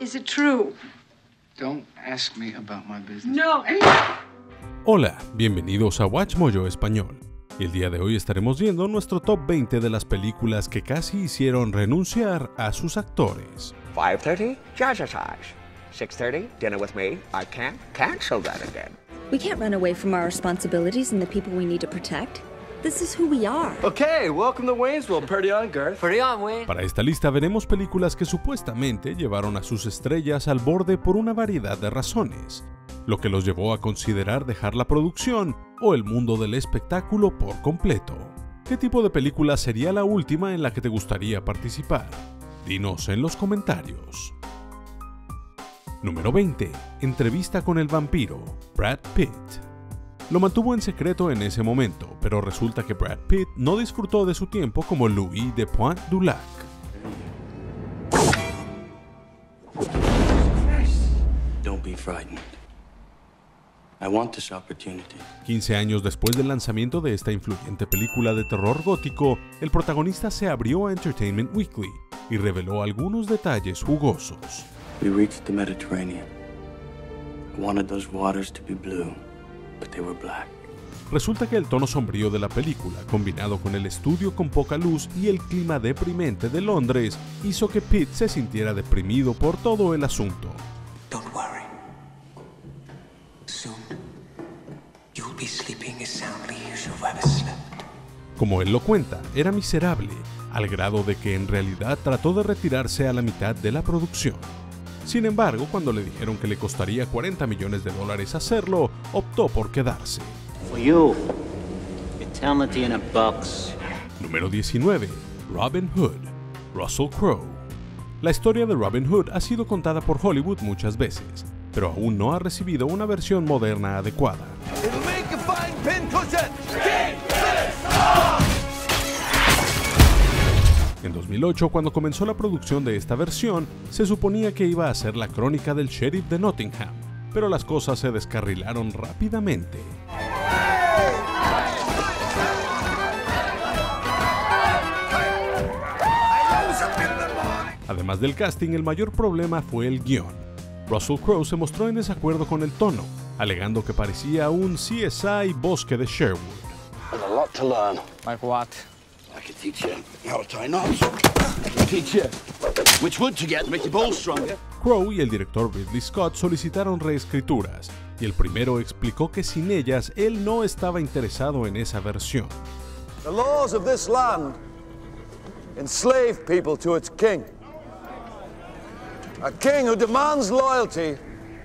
Is it true? Don't ask me about my business. No. Hola, bienvenidos a Watch Mojo Español. El día de hoy estaremos viendo nuestro top 20 de las películas que casi hicieron renunciar a sus actores. 5.30, jazzercise. 6.30, dinner with me. I can't cancel that again. We can't run away from our responsibilities and the people we need to protect. This is who we are. Okay, welcome to Waynesville. Pretty on, Garth. Pretty on, Wayne. Para esta lista veremos películas que supuestamente llevaron a sus estrellas al borde por una variedad de razones, lo que los llevó a considerar dejar la producción o el mundo del espectáculo por completo. ¿Qué tipo de película sería la última en la que te gustaría participar? Dinos en los comentarios. Número 20. Entrevista con el vampiro, Brad Pitt. Lo mantuvo en secreto en ese momento, pero resulta que Brad Pitt no disfrutó de su tiempo como Louis de Pointe du Lac. Don't be frightened. I want this opportunity. 15 años después del lanzamiento de esta influyente película de terror gótico, el protagonista se abrió a Entertainment Weekly y reveló algunos detalles jugosos. We reached the Mediterranean. I wanted those waters to be blue, but they were black. Resulta que el tono sombrío de la película, combinado con el estudio con poca luz y el clima deprimente de Londres, hizo que Pitt se sintiera deprimido por todo el asunto. Don't worry. Soon, you'll be sleeping as soundly as you've ever slept. Como él lo cuenta, era miserable, al grado de que en realidad trató de retirarse a la mitad de la producción. Sin embargo, cuando le dijeron que le costaría 40 millones de dólares hacerlo, optó por quedarse. Número 19. Robin Hood. Russell Crowe. La historia de Robin Hood ha sido contada por Hollywood muchas veces, pero aún no ha recibido una versión moderna adecuada. 2008, cuando comenzó la producción de esta versión, se suponía que iba a ser la crónica del sheriff de Nottingham, pero las cosas se descarrilaron rápidamente. Además del casting, el mayor problema fue el guion. Russell Crowe se mostró en desacuerdo con el tono, alegando que parecía un CSI Bosque de Sherwood. Teach you how to tie knots. Teach you which wood to get to make your bowl stronger. Crowe y el director Ridley Scott solicitaron reescrituras, y el primero explicó que sin ellas él no estaba interesado en esa versión. The laws of this land enslave people to its king. A king who demands loyalty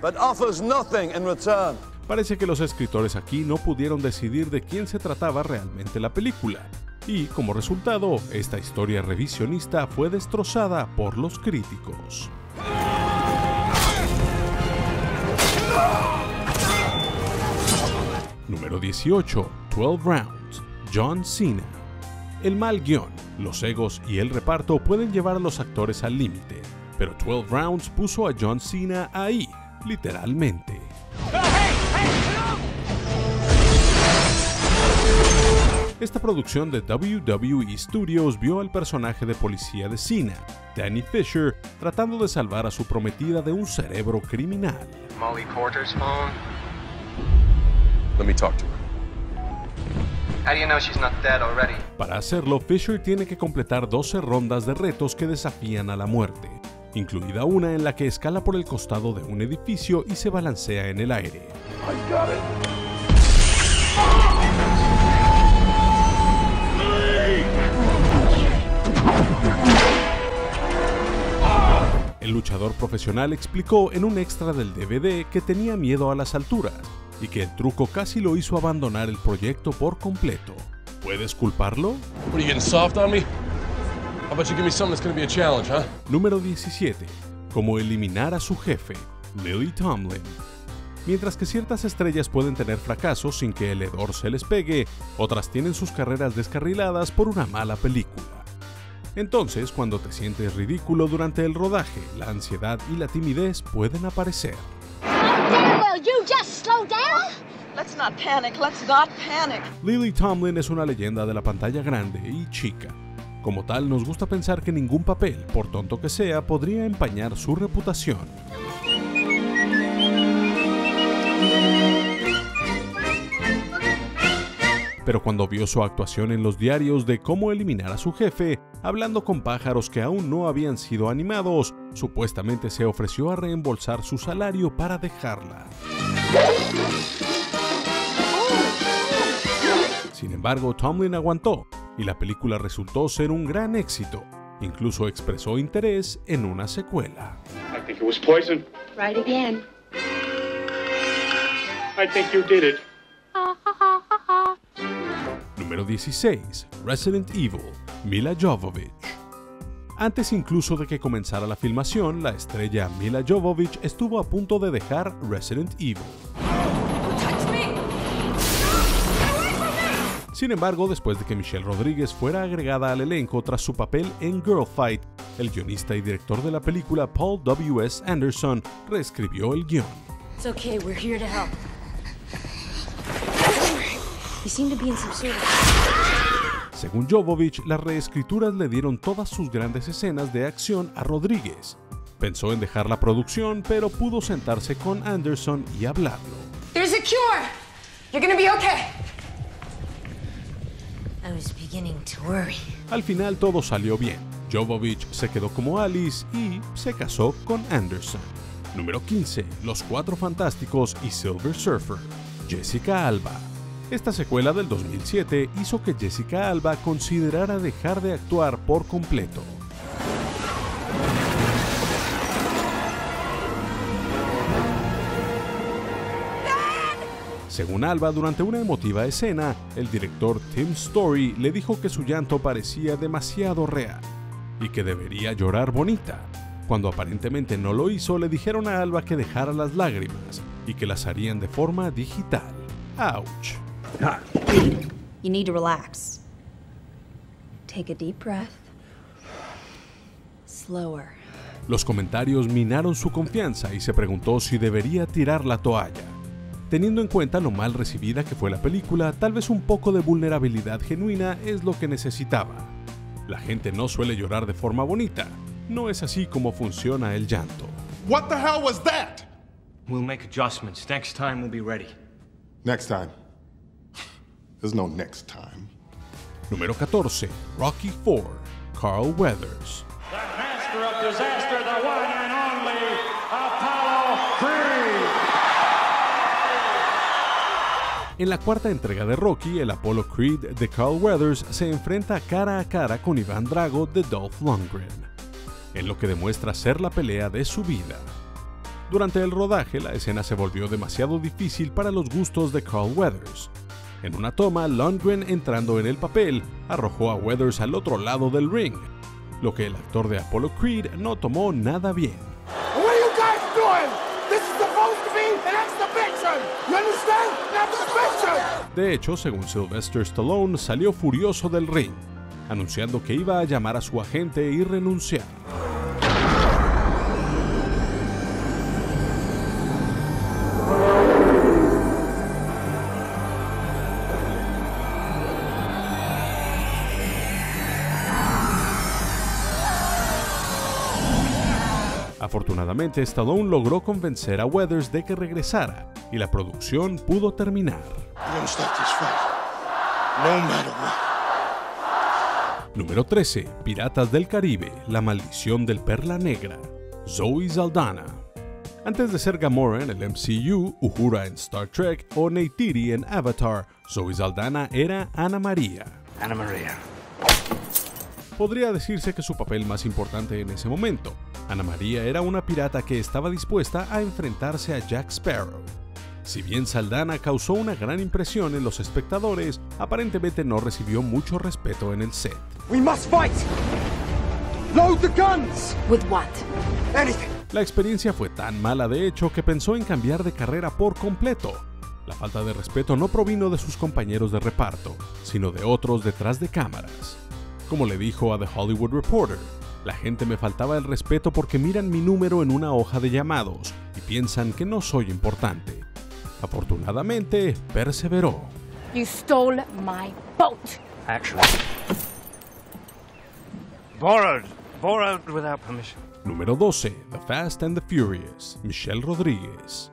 but offers nothing in return. Parece que los escritores aquí no pudieron decidir de quién se trataba realmente la película, y como resultado, esta historia revisionista fue destrozada por los críticos. Número 18. 12 Rounds. John Cena. El mal guion, los egos y el reparto pueden llevar a los actores al límite, pero 12 Rounds puso a John Cena ahí, literalmente. Esta producción de WWE Studios vio al personaje de policía de Cena, Danny Fisher, tratando de salvar a su prometida de un cerebro criminal. Molly Porter's phone. Let me talk to her. How do you know she's not dead already? Para hacerlo, Fisher tiene que completar 12 rondas de retos que desafían a la muerte, incluida una en la que escala por el costado de un edificio y se balancea en el aire. El luchador profesional explicó en un extra del DVD que tenía miedo a las alturas y que el truco casi lo hizo abandonar el proyecto por completo. ¿Puedes culparlo? Número 17. Cómo eliminar a su jefe, Lily Tomlin. Mientras que ciertas estrellas pueden tener fracasos sin que el hedor se les pegue, otras tienen sus carreras descarriladas por una mala película. Entonces, cuando te sientes ridículo durante el rodaje, la ansiedad y la timidez pueden aparecer. Lily Tomlin es una leyenda de la pantalla grande y chica. Como tal, nos gusta pensar que ningún papel, por tonto que sea, podría empañar su reputación. Pero cuando vio su actuación en los diarios de cómo eliminar a su jefe, hablando con pájaros que aún no habían sido animados, supuestamente se ofreció a reembolsar su salario para dejarla. Sin embargo, Tomlin aguantó y la película resultó ser un gran éxito. Incluso expresó interés en una secuela. I think it was poison. Right again. I think you did it. Número 16. Resident Evil, Mila Jovovich. Antes incluso de que comenzara la filmación, la estrella Mila Jovovich estuvo a punto de dejar Resident Evil. Sin embargo, después de que Michelle Rodríguez fuera agregada al elenco tras su papel en Girl Fight, el guionista y director de la película Paul W.S. Anderson reescribió el guion. Okay, sort of... Según Jovovich, las reescrituras le dieron todas sus grandes escenas de acción a Rodríguez. Pensó en dejar la producción, pero pudo sentarse con Anderson y hablarlo. There's a cure! You're gonna be okay. I was beginning to worry. Al final todo salió bien. Jovovich se quedó como Alice y se casó con Anderson. Número 15. Los Cuatro Fantásticos y Silver Surfer. Jessica Alba. Esta secuela del 2007 hizo que Jessica Alba considerara dejar de actuar por completo. Según Alba, durante una emotiva escena, el director Tim Story le dijo que su llanto parecía demasiado real y que debería llorar bonita. Cuando aparentemente no lo hizo, le dijeron a Alba que dejara las lágrimas y que las harían de forma digital. ¡Auch! You need to relax. Take a deep breath. Slower. Los comentarios minaron su confianza y se preguntó si debería tirar la toalla. Teniendo en cuenta lo mal recibida que fue la película, tal vez un poco de vulnerabilidad genuina es lo que necesitaba. La gente no suele llorar de forma bonita. No es así como funciona el llanto. What the hell was that? We'll make adjustments. Next time we'll be ready. Next time. There's no next time. Número 14. Rocky 4. Carl Weathers. The master of disaster, the one and only Apollo Creed. En la cuarta entrega de Rocky, el Apollo Creed de Carl Weathers se enfrenta cara a cara con Iván Drago de Dolph Lundgren, en lo que demuestra ser la pelea de su vida. Durante el rodaje, la escena se volvió demasiado difícil para los gustos de Carl Weathers. En una toma, Lundgren entrando en el papel, arrojó a Weathers al otro lado del ring, lo que el actor de Apollo Creed no tomó nada bien. What are you guys doing? This is supposed to be an exhibition. You understand? An exhibition. De hecho, según Sylvester Stallone, salió furioso del ring, anunciando que iba a llamar a su agente y renunciar. Afortunadamente, Stallone logró convencer a Weathers de que regresara y la producción pudo terminar. Número 13. Piratas del Caribe, la maldición del Perla Negra. Zoe Saldana. Antes de ser Gamora en el MCU, Uhura en Star Trek o Neytiri en Avatar, Zoe Saldana era Ana María. Anna Maria. Podría decirse que su papel más importante en ese momento. Ana María era una pirata que estaba dispuesta a enfrentarse a Jack Sparrow. Si bien Saldana causó una gran impresión en los espectadores, aparentemente no recibió mucho respeto en el set. We must fight. Load the guns. With what? Anything. La experiencia fue tan mala de hecho que pensó en cambiar de carrera por completo. La falta de respeto no provino de sus compañeros de reparto, sino de otros detrás de cámaras. Como le dijo a The Hollywood Reporter, la gente me faltaba el respeto porque miran mi número en una hoja de llamados y piensan que no soy importante. Afortunadamente, perseveró. You stole my boat. Actually, Borrowed. Borrowed without permission. Número 12. The Fast and the Furious. Michelle Rodríguez.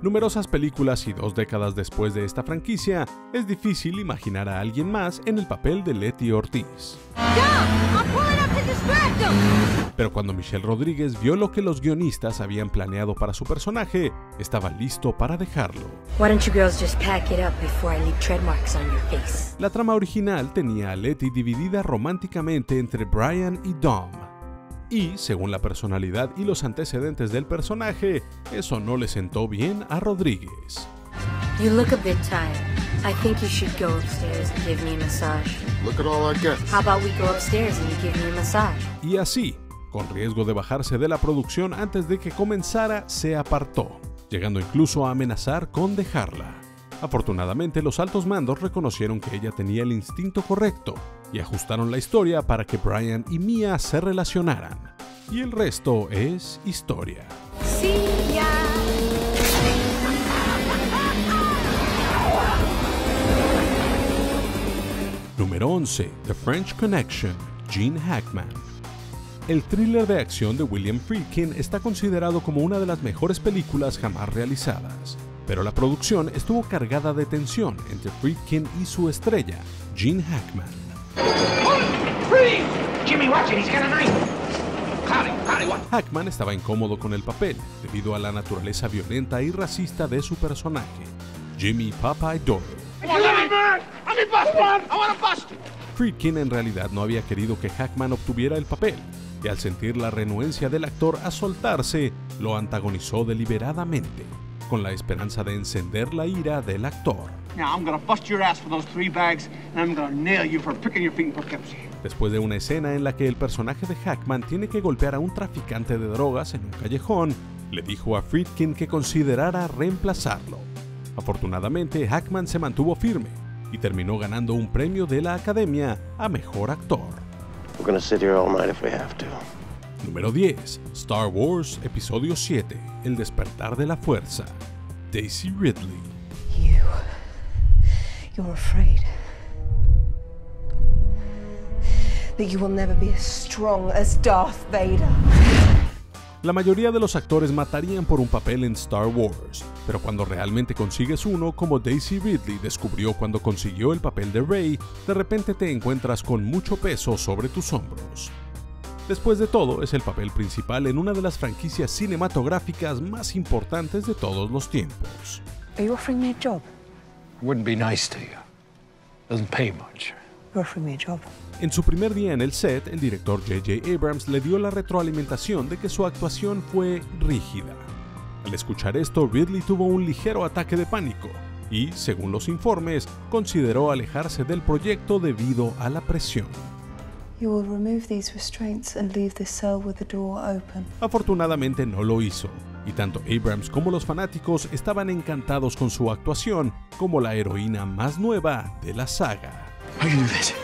Numerosas películas y dos décadas después de esta franquicia, es difícil imaginar a alguien más en el papel de Letty Ortiz. Pero cuando Michelle Rodríguez vio lo que los guionistas habían planeado para su personaje, estaba listo para dejarlo. La trama original tenía a Letty dividida románticamente entre Brian y Dom. Y, según la personalidad y los antecedentes del personaje, eso no le sentó bien a Rodríguez. You look a bit tired. I think you should go upstairs and give me a massage. Look at all our guests. How about we go upstairs and you give me a massage? Y así, con riesgo de bajarse de la producción antes de que comenzara, se apartó, llegando incluso a amenazar con dejarla. Afortunadamente, los altos mandos reconocieron que ella tenía el instinto correcto y ajustaron la historia para que Brian y Mia se relacionaran. Y el resto es historia. Número 11. The French Connection. Gene Hackman. El thriller de acción de William Friedkin está considerado como una de las mejores películas jamás realizadas, pero la producción estuvo cargada de tensión entre Friedkin y su estrella, Gene Hackman. Hackman estaba incómodo con el papel debido a la naturaleza violenta y racista de su personaje, Jimmy Popeye Doyle. Friedkin en realidad no había querido que Hackman obtuviera el papel, y al sentir la renuencia del actor a soltarse, lo antagonizó deliberadamente, con la esperanza de encender la ira del actor. Después de una escena en la que el personaje de Hackman tiene que golpear a un traficante de drogas en un callejón, le dijo a Friedkin que considerara reemplazarlo. Afortunadamente, Hackman se mantuvo firme y terminó ganando un premio de la Academia a Mejor Actor. Número 10. Star Wars Episodio 7. El despertar de la fuerza. Daisy Ridley. You. You're afraid. That you will never be as strong as Darth Vader. La mayoría de los actores matarían por un papel en Star Wars, pero cuando realmente consigues uno, como Daisy Ridley descubrió cuando consiguió el papel de Rey, de repente te encuentras con mucho peso sobre tus hombros. Después de todo, es el papel principal en una de las franquicias cinematográficas más importantes de todos los tiempos. Are Wouldn't be nice to you. Doesn't pay much. You're offering me a job. En su primer día en el set, el director J.J. Abrams le dio la retroalimentación de que su actuación fue rígida. Al escuchar esto, Ridley tuvo un ligero ataque de pánico y, según los informes, consideró alejarse del proyecto debido a la presión. You will remove these restraints and leave this cell with the door open. Afortunadamente no lo hizo, y tanto Abrams como los fanáticos estaban encantados con su actuación como la heroína más nueva de la saga. I can do this.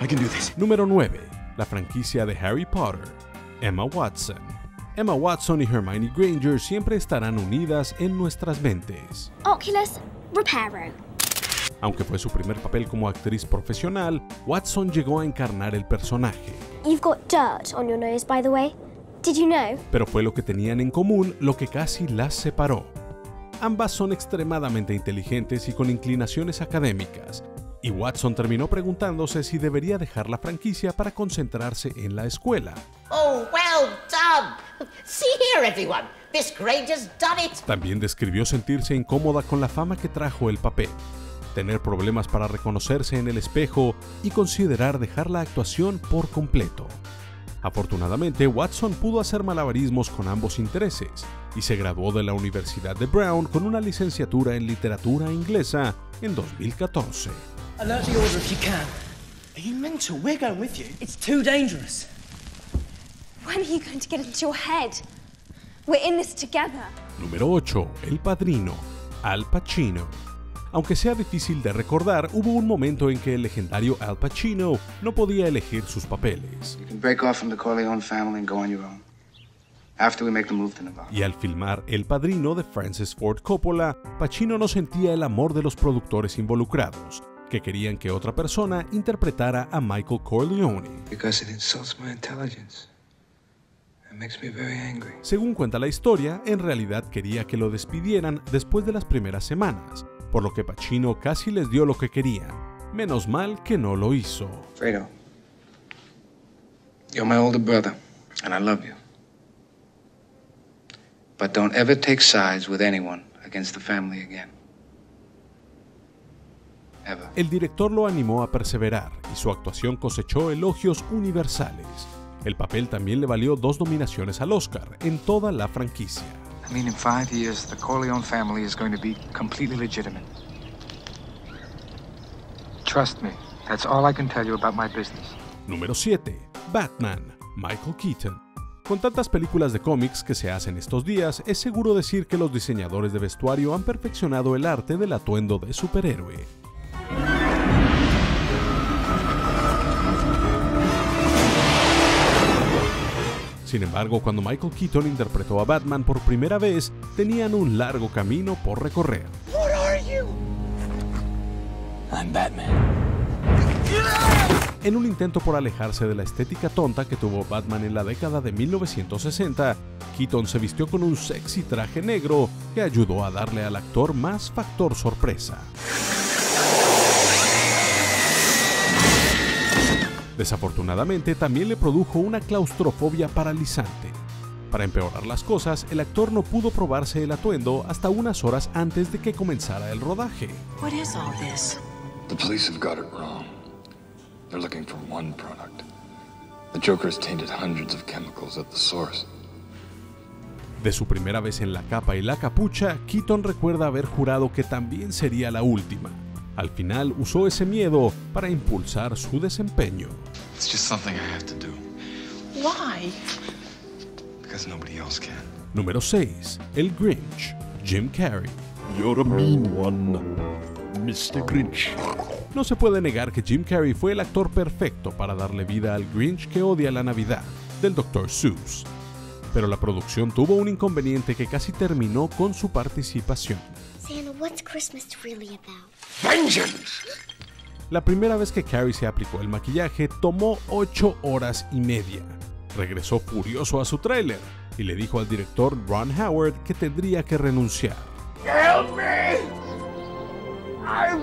I can do this. Número 9. La franquicia de Harry Potter. Emma Watson. Emma Watson y Hermione Granger siempre estarán unidas en nuestras mentes. Oculus Reparo. Aunque fue su primer papel como actriz profesional, Watson llegó a encarnar el personaje. You've got dirt on your nose, by the way. Did you know? Pero fue lo que tenían en común lo que casi las separó. Ambas son extremadamente inteligentes y con inclinaciones académicas, y Watson terminó preguntándose si debería dejar la franquicia para concentrarse en la escuela. Oh, well done. See here, everyone. This Granger's done it. También describió sentirse incómoda con la fama que trajo el papel, tener problemas para reconocerse en el espejo y considerar dejar la actuación por completo. Afortunadamente, Watson pudo hacer malabarismos con ambos intereses y se graduó de la Universidad de Brown con una licenciatura en literatura inglesa en 2014. Alert the order if you can. Are you mental? We're going with you. It's too dangerous. When are you going to get into your head? We're in this together. Número 8. El Padrino. Al Pacino. Aunque sea difícil de recordar, hubo un momento en que el legendario Al Pacino no podía elegir sus papeles. You can break off from the Corleone family and go on your own. After we make the move to Nevada. Y al filmar El Padrino de Francis Ford Coppola, Pacino no sentía el amor de los productores involucrados que querían que otra persona interpretara a Michael Corleone. Según cuenta la historia, en realidad quería que lo despidieran después de las primeras semanas, por lo que Pacino casi les dio lo que querían. Menos mal que no lo hizo. Fredo, you're my older brother, and I love you. But don't ever take sides with anyone against the family again. Ever. El director lo animó a perseverar y su actuación cosechó elogios universales. El papel también le valió dos nominaciones al Oscar en toda la franquicia. I mean, in five years, the Corleone family is going to be completely legitimate. Trust me, that's all I can tell you about my business. Número 7. Batman, Michael Keaton. Con tantas películas de cómics que se hacen estos días, es seguro decir que los diseñadores de vestuario han perfeccionado el arte del atuendo de superhéroe. Sin embargo, cuando Michael Keaton interpretó a Batman por primera vez, tenían un largo camino por recorrer. En un intento por alejarse de la estética tonta que tuvo Batman en la década de 1960, Keaton se vistió con un sexy traje negro que ayudó a darle al actor más factor sorpresa. Desafortunadamente, también le produjo una claustrofobia paralizante. Para empeorar las cosas, el actor no pudo probarse el atuendo hasta unas horas antes de que comenzara el rodaje. What is all this? The police have got it wrong. They're looking for one product. The Joker's tainted hundreds of chemicals at the source. De su primera vez en la capa y la capucha, Keaton recuerda haber jurado que también sería la última. Al final usó ese miedo para impulsar su desempeño. It's just something I have to do Why? because nobody else can. Número 6. El Grinch, Jim Carrey. You're a mean one, Mr. Grinch. No se puede negar que Jim Carrey fue el actor perfecto para darle vida al Grinch que odia la Navidad, del Dr. Seuss. Pero la producción tuvo un inconveniente que casi terminó con su participación. Santa, what's Christmas really about? Vengeance! La primera vez que Carrey se aplicó el maquillaje tomó 8 horas y media. Regresó furioso a su tráiler y le dijo al director Ron Howard que tendría que renunciar. Help me! I'm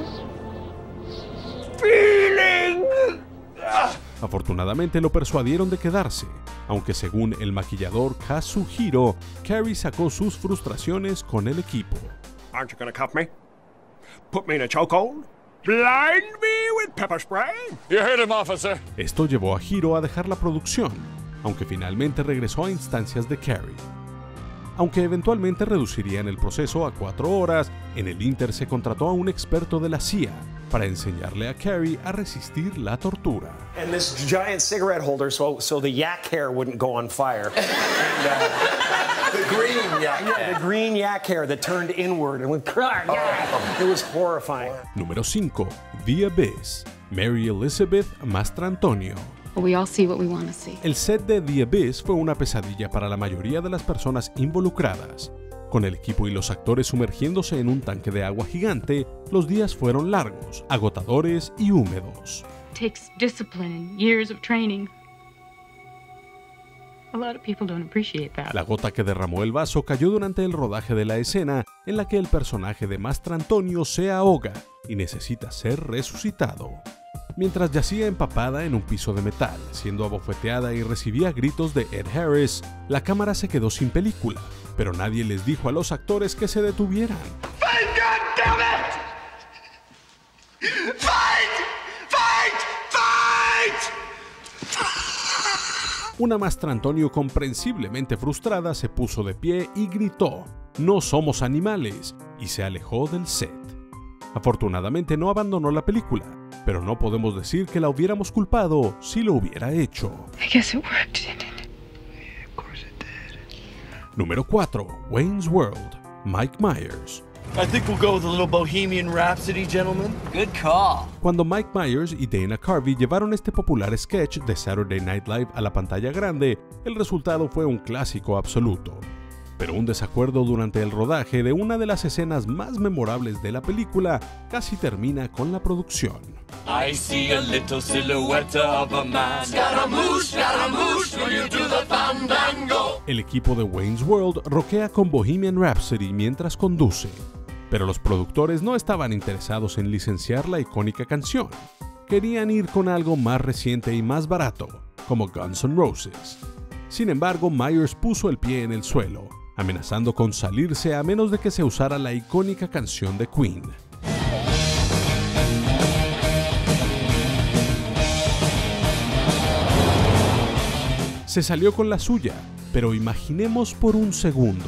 feeling. Afortunadamente lo persuadieron de quedarse, aunque según el maquillador Kazuhiro, Carrey sacó sus frustraciones con el equipo. Aren't you gonna cuff me? Put me in a chokehold? Blind me with pepper spray? You heard him, officer. Esto llevó a Hiro a dejar la producción, aunque finalmente regresó a instancias de Carrey. Aunque eventualmente reducirían el proceso a cuatro horas, en el Inter se contrató a un experto de la CIA para enseñarle a Carrey a resistir la tortura. And this giant cigarette holder so, so the yak hair wouldn't go on fire. And, uh, The green yak yeah, the green yak hair that turned inward and went, yeah, it was horrifying. Número 5. The Abyss. Mary Elizabeth Mastrantonio. We all see what we want to see. El set de The Abyss fue una pesadilla para la mayoría de las personas involucradas. Con el equipo y los actores sumergiéndose en un tanque de agua gigante, los días fueron largos, agotadores y húmedos. takes discipline and years of training. A lot of people don't appreciate that. La gota que derramó el vaso cayó durante el rodaje de la escena en la que el personaje de Mastrantonio se ahoga y necesita ser resucitado. Mientras yacía empapada en un piso de metal, siendo abofeteada y recibía gritos de Ed Harris, la cámara se quedó sin película, pero nadie les dijo a los actores que se detuvieran. Fight, goddammit! Fight! Fight! Fight! Una Mastrantonio comprensiblemente frustrada se puso de pie y gritó, No somos animales, y se alejó del set. Afortunadamente no abandonó la película, pero no podemos decir que la hubiéramos culpado si lo hubiera hecho. Número 4. Wayne's World. Mike Myers. I think we'll go with a little Bohemian Rhapsody, gentlemen. Good call. Cuando Mike Myers y Dana Carvey llevaron este popular sketch de Saturday Night Live a la pantalla grande, el resultado fue un clásico absoluto. Pero un desacuerdo durante el rodaje de una de las escenas más memorables de la película casi termina con la producción. I see a little silhouette of a man. Scaramouche, Scaramouche, will you do the fandango? El equipo de Wayne's World roquea con Bohemian Rhapsody mientras conduce, pero los productores no estaban interesados en licenciar la icónica canción. Querían ir con algo más reciente y más barato, como Guns N' Roses. Sin embargo, Myers puso el pie en el suelo, amenazando con salirse a menos de que se usara la icónica canción de Queen. Se salió con la suya, pero imaginemos por un segundo.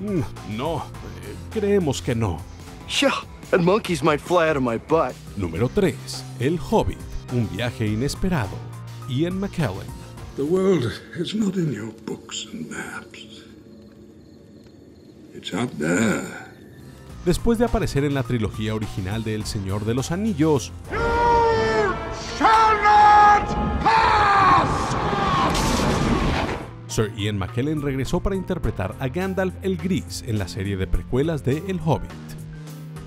Mm, no, eh, creemos que no. Yeah, and monkeys might fly out of my butt. Número 3. El Hobbit, un viaje inesperado. Ian McKellen. The world is not in your books and maps. It's out there. Después de aparecer en la trilogía original de El Señor de los Anillos, Shall not pass! Sir Ian McKellen regresó para interpretar a Gandalf el Gris en la serie de precuelas de El Hobbit.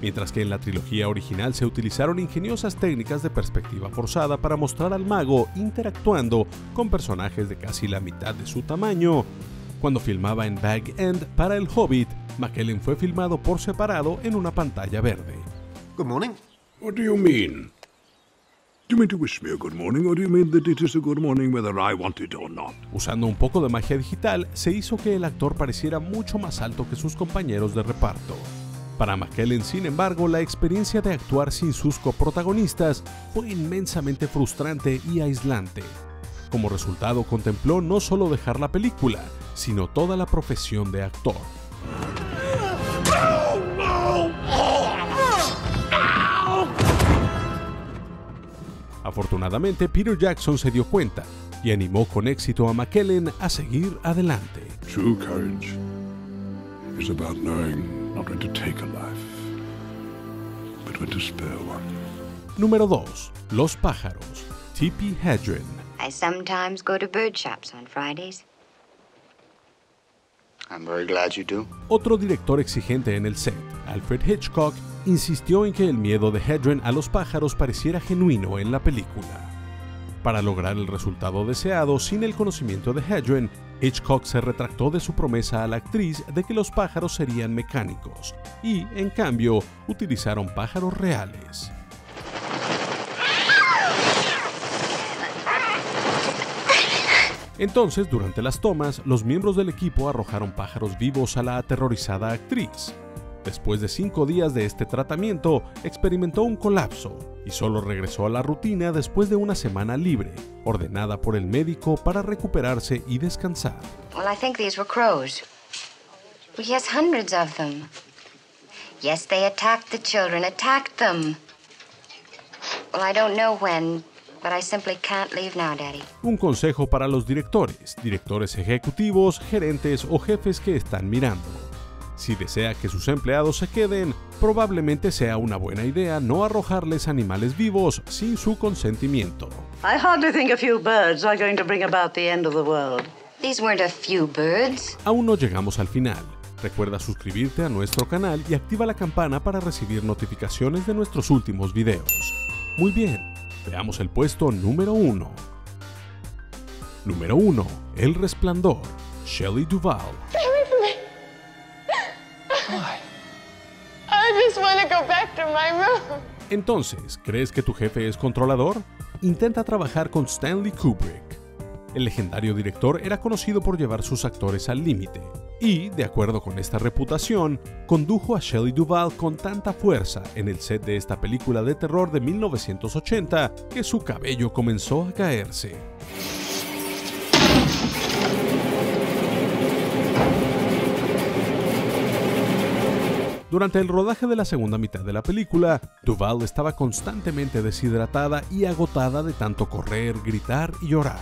Mientras que en la trilogía original se utilizaron ingeniosas técnicas de perspectiva forzada para mostrar al mago interactuando con personajes de casi la mitad de su tamaño, cuando filmaba en Bag End para El Hobbit, McKellen fue filmado por separado en una pantalla verde. Good morning. What do you mean? Do you mean to wish me a good morning, or do you mean that it is a good morning whether I want it or not? Usando un poco de magia digital, se hizo que el actor pareciera mucho más alto que sus compañeros de reparto. Para McKellen, sin embargo, la experiencia de actuar sin sus coprotagonistas fue inmensamente frustrante y aislante. Como resultado, contempló no solo dejar la película, sino toda la profesión de actor. Afortunadamente, Peter Jackson se dio cuenta y animó con éxito a McKellen a seguir adelante. True courage is about knowing not when to take a life, but when to spare one. Número 2. Los pájaros. Tippi Hedren. I sometimes go to bird shops on Fridays. I'm very glad you do. Otro director exigente en el set, Alfred Hitchcock, insistió en que el miedo de Hedren a los pájaros pareciera genuino en la película. Para lograr el resultado deseado sin el conocimiento de Hedren, Hitchcock se retractó de su promesa a la actriz de que los pájaros serían mecánicos y, en cambio, utilizaron pájaros reales. Entonces, durante las tomas, los miembros del equipo arrojaron pájaros vivos a la aterrorizada actriz. Después de cinco días de este tratamiento, experimentó un colapso y solo regresó a la rutina después de una semana libre, ordenada por el médico para recuperarse y descansar. Well, I think these were crows. Well, yes, hundreds of them. Yes, they attacked the children, attacked them. Well, I don't know when, but I simply can't leave now, Daddy. Un consejo para los directores, directores ejecutivos, gerentes o jefes que están mirando. Si desea que sus empleados se queden, probablemente sea una buena idea no arrojarles animales vivos sin su consentimiento. I hardly think a few birds are going to bring about the end of the world. These weren't a few birds. Aún no llegamos al final. Recuerda suscribirte a nuestro canal y activa la campana para recibir notificaciones de nuestros últimos videos. Muy bien, veamos el puesto número 1. Número 1. El Resplandor. Shelley Duvall. Back to my room. Entonces, ¿crees que tu jefe es controlador? Intenta trabajar con Stanley Kubrick. El legendario director era conocido por llevar sus actores al límite, y, de acuerdo con esta reputación, condujo a Shelley Duvall con tanta fuerza en el set de esta película de terror de 1980 que su cabello comenzó a caerse. Durante el rodaje de la segunda mitad de la película, Duvall estaba constantemente deshidratada y agotada de tanto correr, gritar y llorar.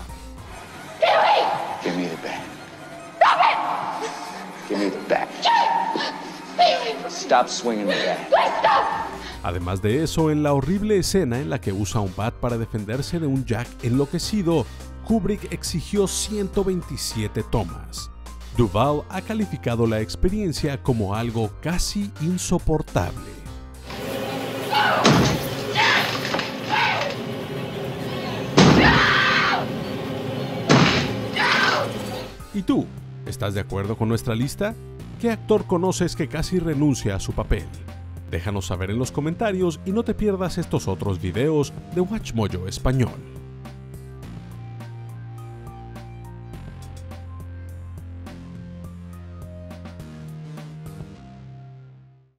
Además de eso, en la horrible escena en la que usa un bat para defenderse de un Jack enloquecido, Kubrick exigió 127 tomas. Duval ha calificado la experiencia como algo casi insoportable. ¿Y tú? ¿Estás de acuerdo con nuestra lista? ¿Qué actor conoces que casi renuncia a su papel? Déjanos saber en los comentarios y no te pierdas estos otros videos de WatchMojo Español.